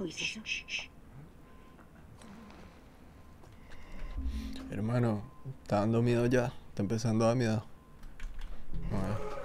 ¿Oís eso? Hermano, está dando miedo ya. Está empezando a dar miedo. A ver.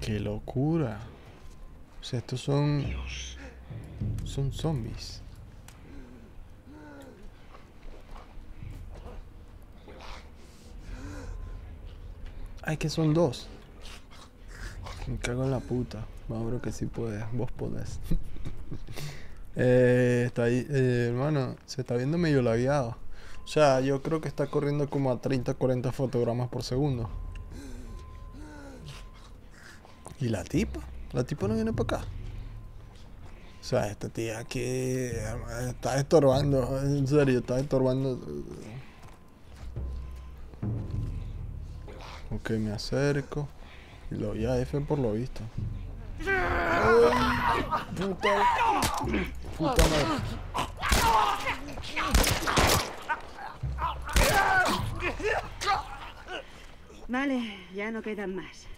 ¡Qué locura! O sea, estos son... Son zombies. Ay, que son dos. Me cago en la puta. Mauro que sí puedes. Vos podés. eh, está ahí, eh, hermano. Se está viendo medio lagueado. O sea, yo creo que está corriendo como a 30, 40 fotogramas por segundo. ¿Y la tipa? La tipa no viene para acá. O sea, esta tía aquí está estorbando. En serio, está estorbando. Ok, me acerco. Y lo voy a F por lo visto. Puta. Puta madre. Vale, ya no quedan más.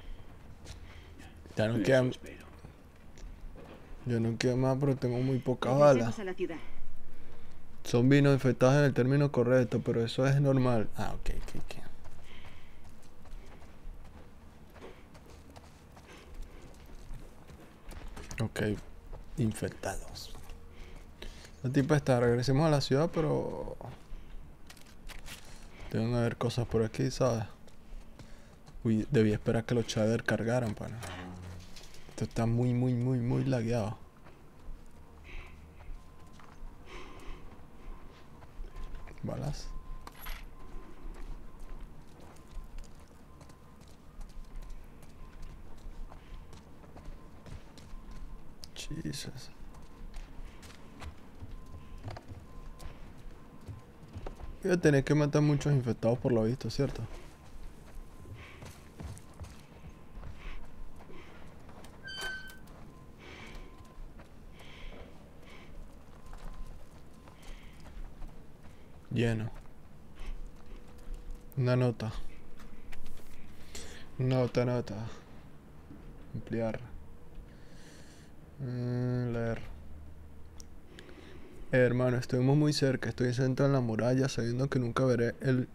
Ya no quedan. Yo no quiero más, pero tengo muy pocas Regresemos balas. a la ciudad. Son vinos infectados en el término correcto, pero eso es normal. Ah, ok, ok, ok. Ok, infectados. La tipa está, regresemos a la ciudad, pero... Deben haber cosas por aquí, ¿sabes? Uy, debí esperar que los shaders cargaran, pana. Esto está muy, muy, muy, muy lagueado. Balas. Jesus. Voy a tener que matar muchos infectados por lo visto, ¿cierto? Una nota. Nota, nota. Ampliar. Mm, leer. Eh, hermano, estuvimos muy cerca. Estoy sentado en la muralla sabiendo que nunca veré el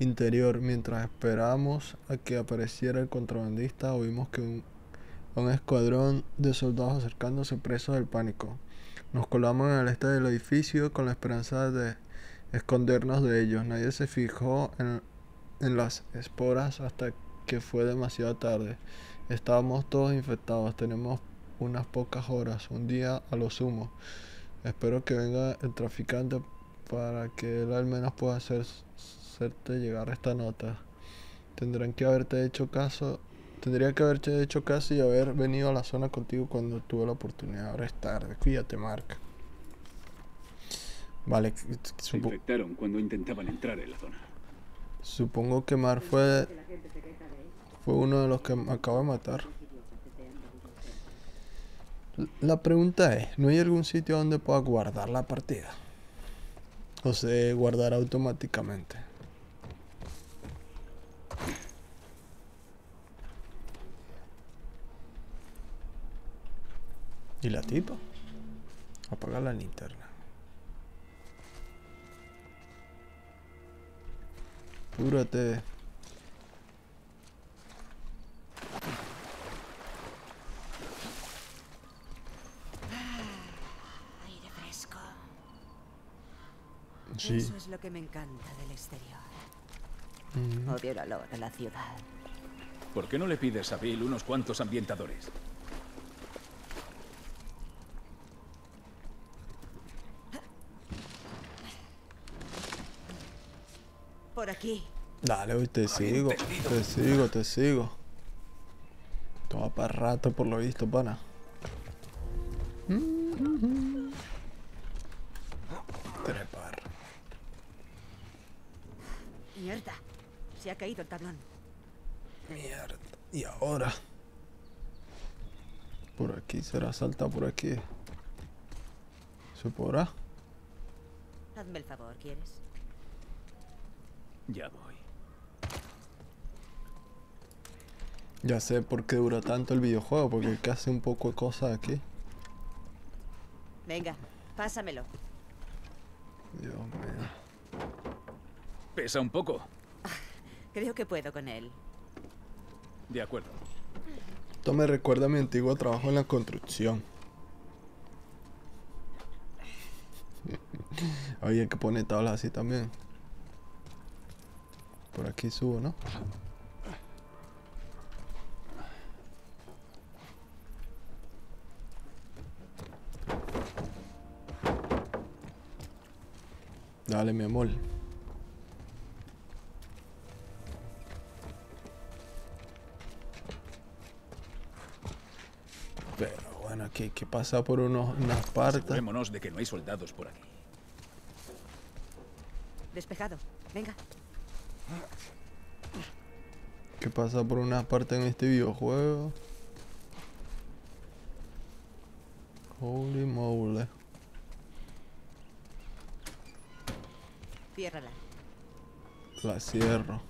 interior. Mientras esperábamos a que apareciera el contrabandista, oímos que un, un escuadrón de soldados acercándose presos del pánico. Nos colamos en el este del edificio con la esperanza de escondernos de ellos. Nadie se fijó en, en las esporas hasta que fue demasiado tarde. Estábamos todos infectados. Tenemos unas pocas horas, un día a lo sumo. Espero que venga el traficante para que él al menos pueda hacer, hacerte llegar esta nota. Tendrán que haberte hecho caso. Tendría que haberte hecho caso y haber venido a la zona contigo cuando tuve la oportunidad. Ahora es tarde. Cuídate, Mark. Vale, Se infectaron cuando intentaban entrar en la zona. Supongo que Mark fue, fue uno de los que acabo de matar. La pregunta es, ¿no hay algún sitio donde pueda guardar la partida? O se guardará automáticamente. ¿Y la tipa? Apaga la linterna. Apúrate. Aire fresco. Sí. Eso es lo que me encanta del exterior. Mm. Odio el olor de la ciudad. ¿Por qué no le pides a Bill unos cuantos ambientadores? Aquí. Dale, hoy te sigo, te sigo, te sigo. Toma para rato por lo visto, pana. Trepar. Mierda. Se ha caído el tablón. Mierda. Y ahora. Por aquí, será salta por aquí. ¿Se podrá? Hazme el favor, ¿quieres? Ya voy. Ya sé por qué dura tanto el videojuego, porque hay que hace un poco de cosas aquí. Venga, pásamelo. Dios mío. Pesa un poco. Creo que puedo con él. De acuerdo. Esto me recuerda a mi antiguo trabajo en la construcción. Oye, que pone tablas así también. Por aquí subo, ¿no? Dale, mi amor. Pero bueno, aquí hay que pasar por unos, unas partes. Asegurémonos de que no hay soldados por aquí. Despejado. Venga. Que pasa por unas partes en este videojuego. Holy moly. Ciérrala. La cierro.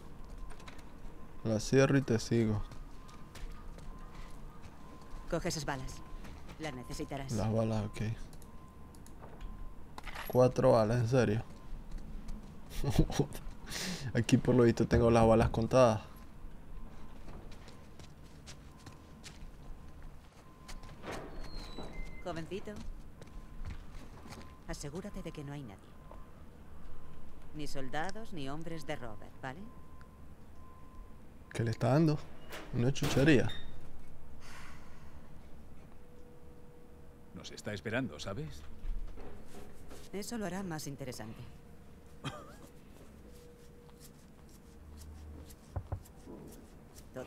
La cierro y te sigo. Coge esas balas. Las necesitarás. Las balas, ok. Cuatro balas, en serio. Aquí por lo visto tengo las balas contadas. Jovencito. Asegúrate de que no hay nadie. Ni soldados ni hombres de Robert, ¿vale? ¿Qué le está dando? Una chuchería. Nos está esperando, ¿sabes? Eso lo hará más interesante.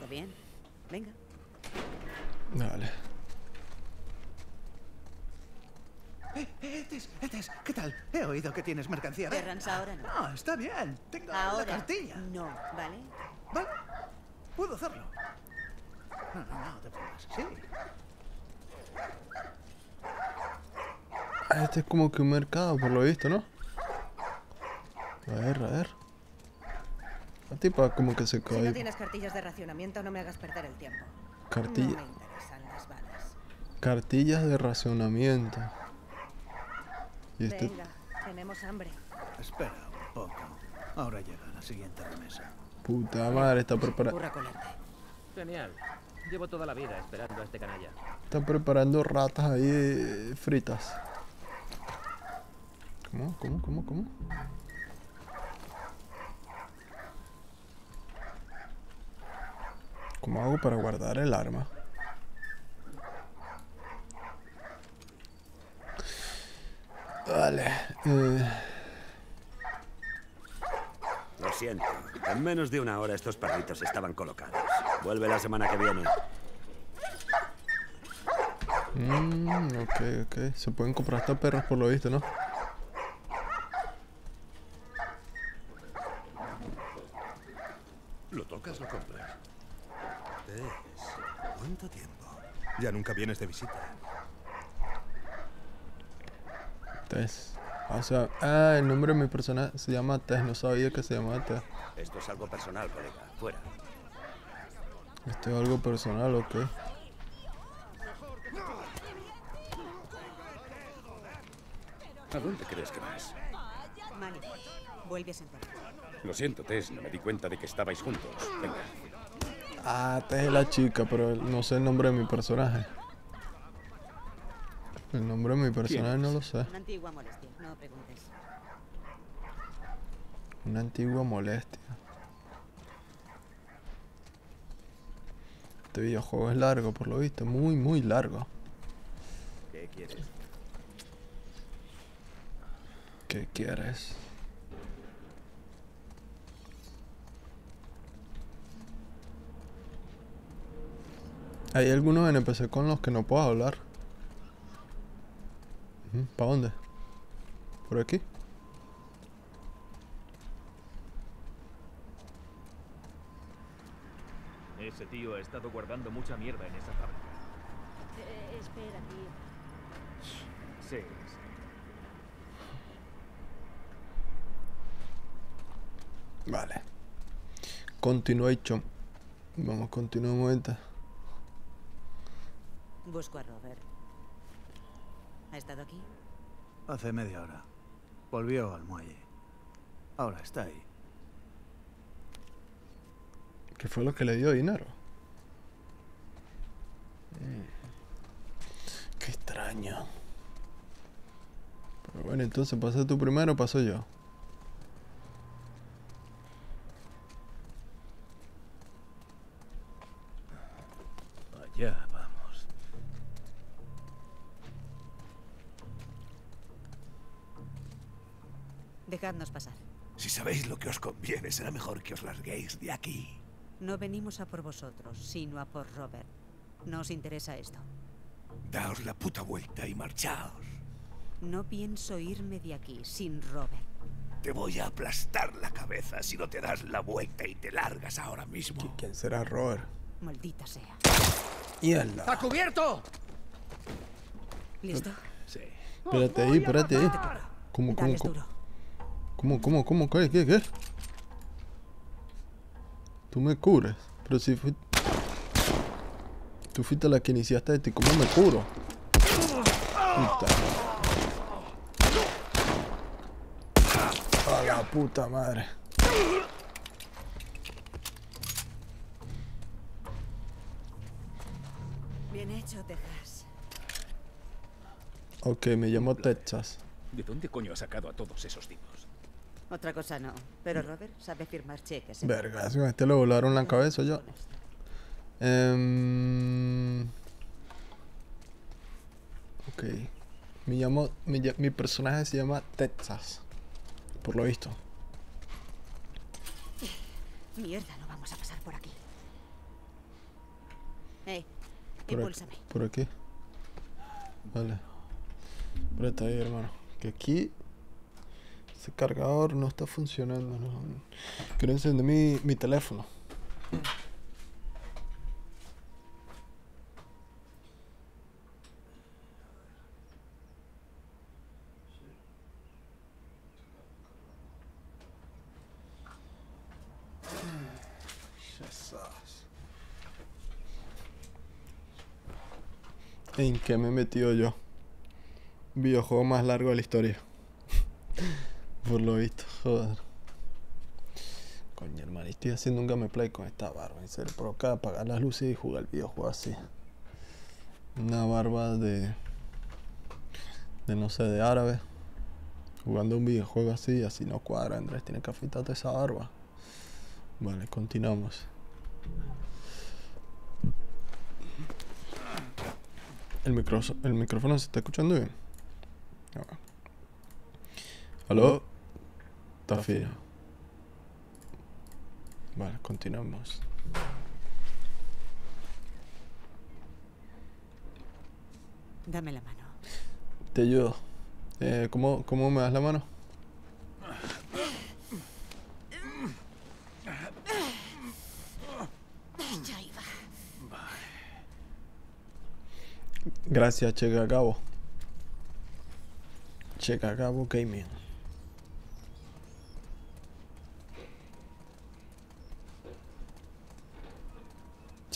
Bien? Venga. Dale. Eh, eh, Etes, Etes, ¿qué tal? He oído que tienes mercancía. ¿eh? Terrance, ahora no. No, está bien. Tengo la Ahora cartilla. no, ¿vale? Vale, puedo hacerlo. No, no, no te pongas. Ah, Este es como que un mercado, por lo visto, ¿no? A ver, a ver. La tipa como que se Si cae. no tienes cartillas de racionamiento, no me hagas perder el tiempo. Cartilla- No me interesan las balas. Cartillas de racionamiento. Y este... Venga, tenemos hambre. Espera un poco. Ahora llega la siguiente remesa. Puta madre, está, prepara- Ocurra colarte. Genial. Llevo toda la vida esperando a este canalla. está preparando ratas ahí fritas. ¿Cómo? ¿Cómo? ¿Cómo? ¿Cómo? ¿Cómo hago para guardar el arma? Vale. eh, Lo siento. En menos de una hora estos perritos estaban colocados. Vuelve la semana que viene. mm, ok, ok. Se pueden comprar hasta perros por lo visto, ¿no? Lo tocas, lo compras. Tess, ¿cuánto tiempo? Ya nunca vienes de visita. Tess. O sea, ah, el nombre de mi personaje se llama Tess. No sabía que se llamaba Tess. Esto es algo personal, colega. Fuera. Esto es algo personal, ok. ¿A dónde crees que vas? Manny, vuelve a sentarte. Lo siento, Tess, no me di cuenta de que estabais juntos. Venga. Ah, Tess es la chica, pero no sé el nombre de mi personaje. El nombre de mi personaje no lo sé. Una antigua molestia, no preguntes. Una antigua molestia. Este videojuego es largo, por lo visto. Muy, muy largo. ¿Qué quieres? ¿Qué quieres? Hay algunos NPC con los que no puedo hablar. ¿Para dónde? ¿Por aquí? Ese tío ha estado guardando mucha mierda en esa fábrica. Eh, espera, tío. Sí, sí. Vale. Continuation. Vamos, continúa un momento. Busco a Robert. ¿Ha estado aquí? Hace media hora. Volvió al muelle. Ahora está ahí. ¿Qué fue lo que le dio dinero? Mm. Qué extraño. Pero bueno, entonces pasas tú primero o paso yo. Allá Dejadnos pasar. Si sabéis lo que os conviene, será mejor que os larguéis de aquí. No venimos a por vosotros, sino a por Robert. ¿No os interesa esto? Daos la puta vuelta y marchaos. No pienso irme de aquí sin Robert. Te voy a aplastar la cabeza si no te das la vuelta y te largas ahora mismo. ¿Quién será Robert? Maldita sea. Mierda. ¡Está cubierto! ¿Listo? Sí. Espérate ahí, espérate ahí. ¿Cómo, cómo, cómo? ¿Cómo, cómo, cómo? ¿Qué, qué, qué? Tú me cubres. Pero si fui... Tú fuiste la que iniciaste esto y cómo me curo. Puta. A la puta madre. Bien hecho, Texas. Ok, me llamo Texas. ¿De dónde coño ha sacado a todos esos tipos? Otra cosa no. Pero Robert sabe firmar cheques. ¿eh? Verga, si a este le volaron la cabeza yo. Em, ok. Me llamo, mi, mi personaje se llama Texas. Por lo visto. Mierda, no vamos a pasar por aquí. Hey, Por aquí, impúlsame. por aquí. Vale. Espérate ahí, hermano. Que aquí ese cargador no está funcionando. No. Quiero encender mi, mi teléfono. ¿En qué me he metido yo? Videojuego más largo de la historia. Por lo visto, joder. Coño, hermano, estoy haciendo un gameplay con esta barba. En serio, provoca apagar las luces y jugar el videojuego así. Una barba de. de no sé, de árabe. Jugando un videojuego así, así no cuadra. Andrés, tiene que afeitarte esa barba. Vale, continuamos. El, micro, el micrófono se está escuchando bien. Ah. ¿Aló? Está fino. Vale, continuamos. Dame la mano. Te ayudo. Eh, ¿cómo, ¿Cómo me das la mano? Ya iba. Gracias, Checa Cabo. Checa Cabo Gaming.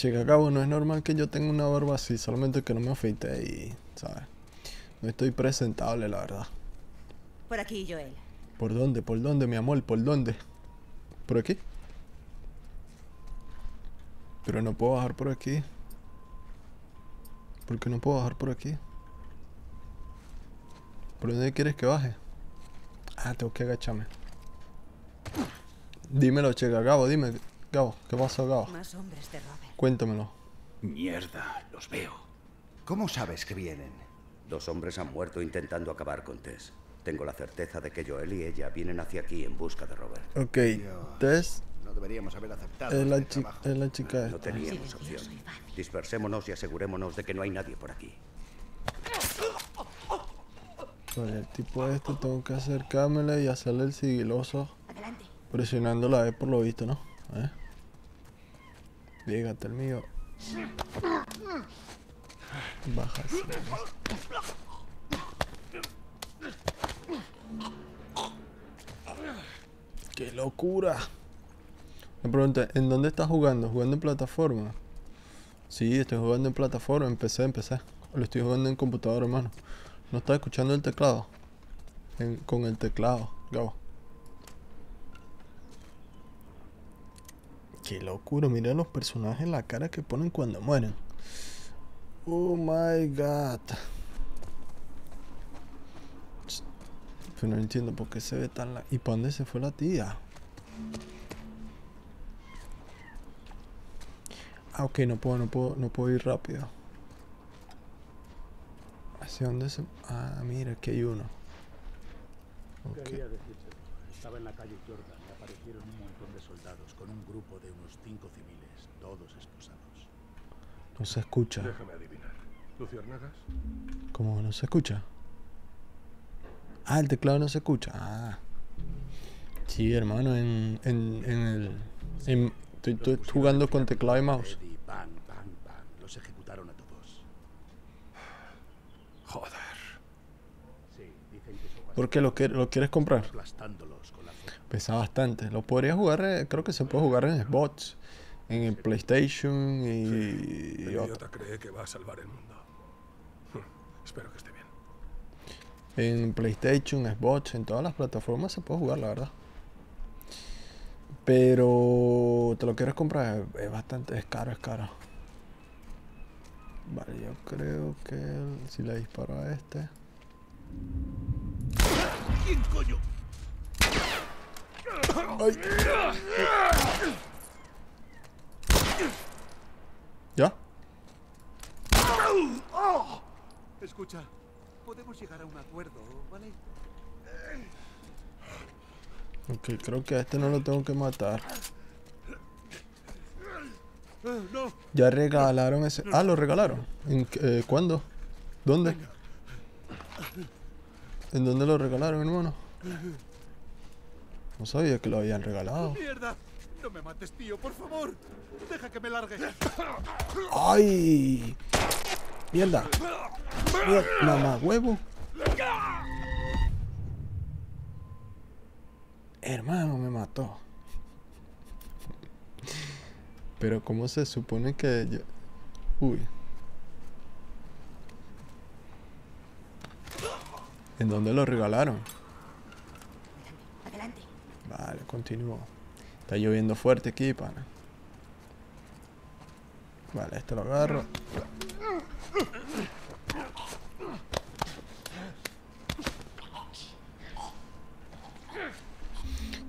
Checa Cabo, no es normal que yo tenga una barba así, solamente que no me afeité y, ¿sabes? No estoy presentable, la verdad. Por aquí, Joel. ¿Por dónde? ¿Por dónde, mi amor? ¿Por dónde? ¿Por aquí? Pero no puedo bajar por aquí. ¿Por qué no puedo bajar por aquí? ¿Por dónde quieres que baje? Ah, tengo que agacharme. Dímelo, Chega, Gabo, dime. Gabo, ¿qué pasó, Gabo? Más hombres de Robert. Cuéntamelo. Mierda, los veo. ¿Cómo sabes que vienen? Dos hombres han muerto intentando acabar con Tess. Tengo la certeza de que Joel y ella vienen hacia aquí en busca de Robert. Ok, Tess No deberíamos haber aceptado es la, este chi- es la chica No esta. teníamos opción. Dispersémonos y asegurémonos de que no hay nadie por aquí. Vale, el tipo este tengo que acercármele y hacerle el sigiloso. Adelante. Presionando la E por lo visto, ¿no? ¿Eh? Dígate el mío. Baja. ¡Qué locura! Me pregunta, ¿en dónde estás jugando? ¿Jugando en plataforma? Sí, estoy jugando en plataforma, empecé, empecé. Lo estoy jugando en computadora, hermano. ¿No estás escuchando el teclado? Con el teclado, Gabo. Qué locura, mira los personajes, la cara que ponen cuando mueren. Oh my god. Pero no entiendo por qué se ve tan la... ¿Y para dónde se fue la tía? Ah, ok, no puedo, no puedo, no puedo ir rápido. ¿Hacia dónde se...? Ah, mira, aquí hay uno. Ok. Quería decírselo. Estaba en la calle Jordan aparecieron un montón de soldados con un grupo de unos cinco civiles, todos esposados. No se escucha. Déjame adivinar. ¿Luciérnagas? ¿Cómo no se escucha? Ah, el teclado no se escucha. Ah. Sí, hermano, en, en, en el... en- estoy, estoy jugando con teclado y mouse. Y bang, bang, bang. Los ejecutaron a todos. Joder. Sí, dicen que eso ¿Por qué lo, quie- lo quieres comprar? Pesa bastante. Lo podría jugar, eh, creo que se puede jugar en Xbox, en el PlayStation y, El y otro. idiota cree que va a salvar el mundo. Espero que esté bien. En PlayStation, Xbox, en todas las plataformas se puede jugar, la verdad. Pero te lo quieres comprar, es bastante, es caro, es caro. Vale, yo creo que si le disparo a este. ¿Quién coño? Ay. ¿Ya? Escucha, podemos llegar a un acuerdo, ¿vale? Ok, creo que a este no lo tengo que matar. Ya regalaron ese. Ah, lo regalaron. ¿En eh, ¿Cuándo? ¿Dónde? ¿En dónde lo regalaron, hermano? No sabía que lo habían regalado. mierda. No me mates, tío, por favor. Deja que me largue. ¡Ay! ¡Mierda! Mierda, ¡Mamá huevo! Hermano, me mató. Pero ¿cómo se supone que yo... Uy. ¿En dónde lo regalaron? Vale, continúo. Está lloviendo fuerte aquí, pana. Vale, este lo agarro.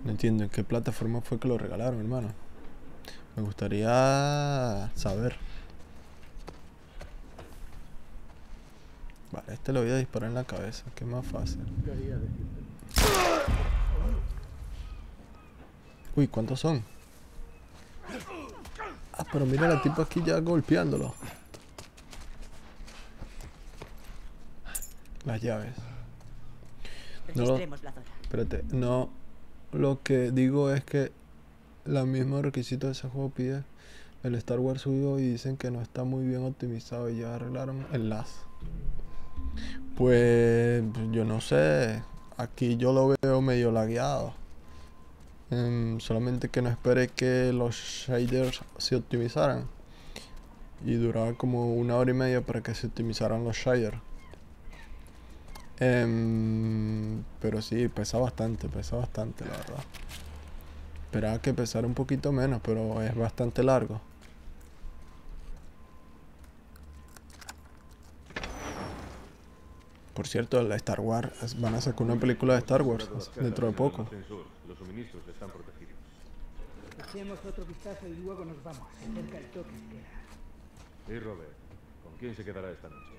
No entiendo en qué plataforma fue que lo regalaron, hermano. Me gustaría saber. Vale, este lo voy a disparar en la cabeza, que es más fácil. Uy, ¿cuántos son? Ah, pero mira la tipa aquí ya golpeándolo. Las llaves. No lo-. Espérate, no. Lo que digo es que los mismos requisitos de ese juego pide el Star Wars suyo y dicen que no está muy bien optimizado y ya arreglaron el LAS. Pues yo no sé. Aquí yo lo veo medio lagueado. Em, solamente que no espere que los shaders se optimizaran. Y duraba como una hora y media para que se optimizaran los shaders. Em, pero sí, pesa bastante, pesa bastante, la verdad. Esperaba que pesara un poquito menos, pero es bastante largo. Por cierto, la Star Wars, van a sacar una película de Star Wars dentro de poco. Los suministros están protegidos. Hacemos otro vistazo y luego nos vamos. Acerca el toque queda. Y Robert, ¿con quién se quedará esta noche?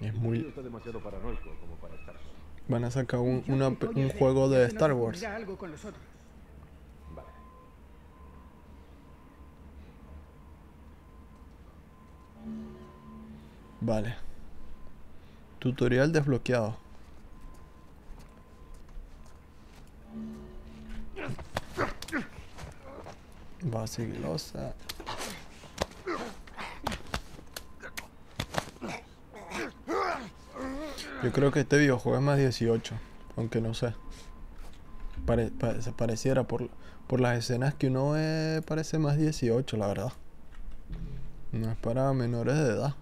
Es muy- está demasiado paranoico como para estar solo. Van a sacar un, una un juego de Star Wars. algo con los otros. Vale. Vale. Tutorial desbloqueado. Va sigilosa. Yo creo que este videojuego es más 18, aunque no sé. Pare- pa- se pareciera por, por las escenas que uno ve, parece más 18, la verdad. No es para menores de edad.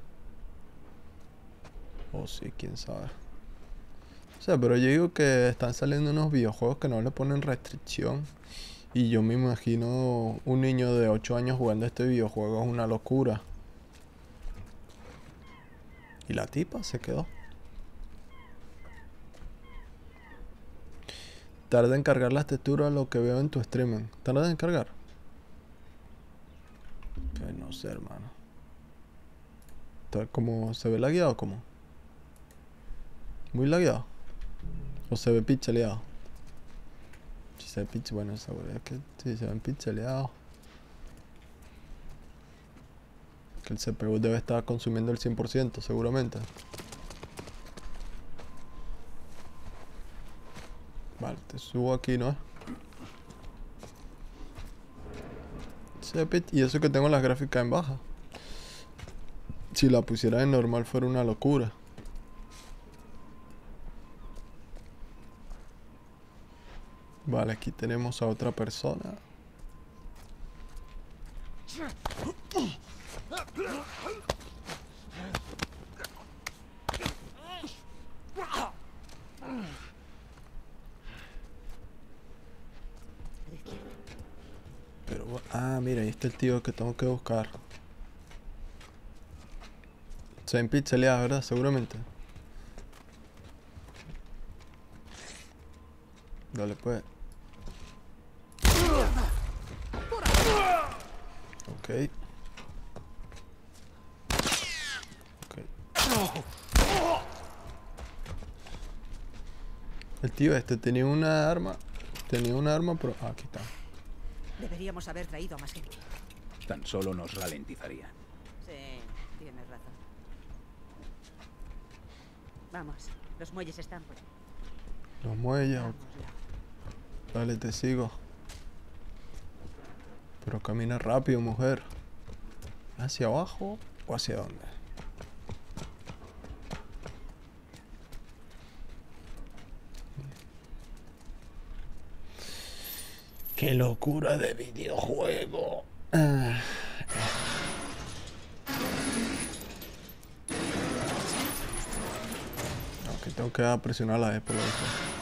O sí, quién sabe. O sea, pero yo digo que están saliendo unos videojuegos que no le ponen restricción. Y yo me imagino un niño de 8 años jugando este videojuego es una locura. Y la tipa se quedó. Tarda en cargar las texturas lo que veo en tu streaming. ¿Tarda en cargar? Pues no sé, hermano. Como se ve lagueado como. Muy lagueado. O se ve pixeleado. Si se ve pix, bueno, esa es que si se ven pixeleados. Que el CPU debe estar consumiendo el 100% seguramente. Vale, te subo aquí, ¿no? Y eso que tengo las gráficas en baja. Si la pusiera en normal fuera una locura. Vale, aquí tenemos a otra persona. Pero, ah, mira, ahí está el tío que tengo que buscar. Se ven ¿verdad? Seguramente. Dale, pues. Ok. Ok. El tío este tenía una arma. Tenía una arma, pero. Ah, aquí está. Deberíamos haber traído a más gente. Tan solo nos ralentizarían. Sí, tienes razón. Vamos, los muelles están por ahí. Los muelles. ok. Dale, te sigo. Pero camina rápido, mujer. ¿Hacia abajo o hacia dónde? ¡Qué locura de videojuego! Ah. Ok, tengo que presionar la E por lo visto.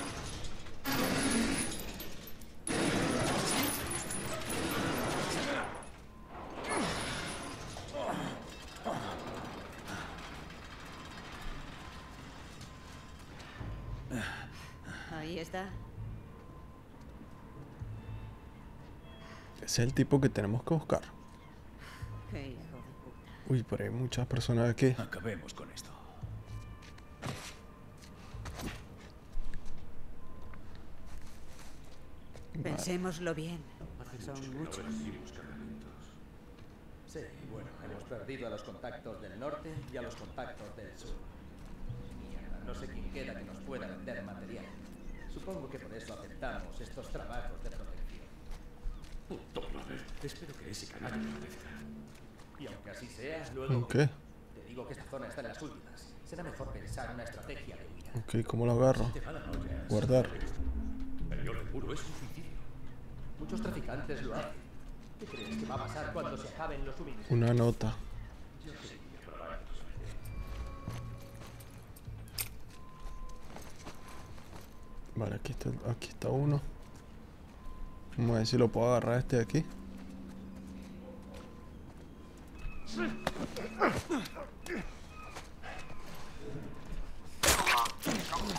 Ese es el tipo que tenemos que buscar. Uy, pero hay muchas personas aquí. Acabemos con esto. Pensémoslo bien. Son muchos. Sí, bueno, hemos perdido a los contactos del norte y a los contactos del sur. No sé quién queda que nos pueda vender material. Supongo que por eso aceptamos estos trabajos de protección. Puto brother. Espero que ese canal no aparezca. Y aunque así sea, luego... ¿Qué? Te digo que esta zona está en las últimas. Será mejor pensar una estrategia de huida. Ok, ¿cómo lo agarro? Guardar. El oro puro es un suicidio. Muchos traficantes lo hacen. ¿Qué crees que va a pasar cuando se acaben los suministros? Una nota. Yo. Vale, aquí está, aquí está uno. Vamos a ver si lo puedo agarrar este de aquí.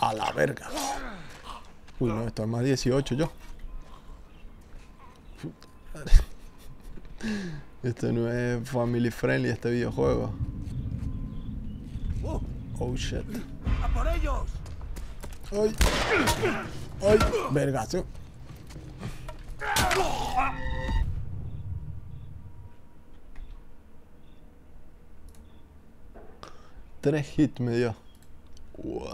A la verga. Uy, no, esto es más 18 yo. Este no es family friendly este videojuego. Oh shit. ¡A por ellos! Ay. Ay, vergazo. Tres hits me dio. What?